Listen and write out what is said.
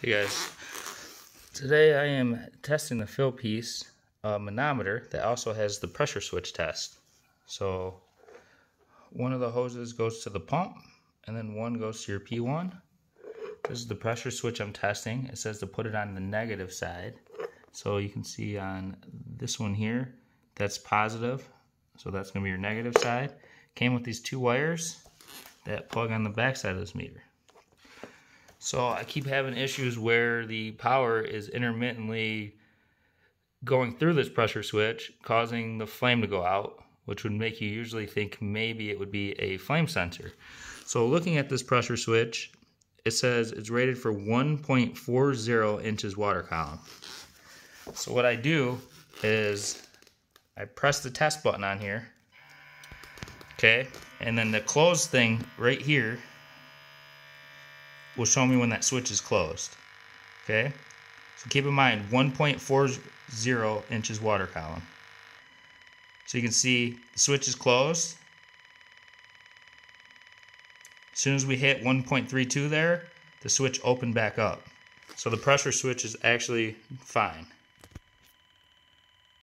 Hey guys, today I am testing the Fieldpiece uh, manometer that also has the pressure switch test. So one of the hoses goes to the pump and then one goes to your P1. This is the pressure switch I'm testing. It says to put it on the negative side. So you can see on this one here, that's positive. So that's gonna be your negative side. Came with these two wires that plug on the back side of this meter. So I keep having issues where the power is intermittently going through this pressure switch, causing the flame to go out, which would make you usually think maybe it would be a flame sensor. So looking at this pressure switch, it says it's rated for 1.40 inches water column. So what I do is I press the test button on here, okay, and then the close thing right here will show me when that switch is closed. Okay? So keep in mind 1.40 inches water column. So you can see the switch is closed. As soon as we hit 1.32 there, the switch opened back up. So the pressure switch is actually fine.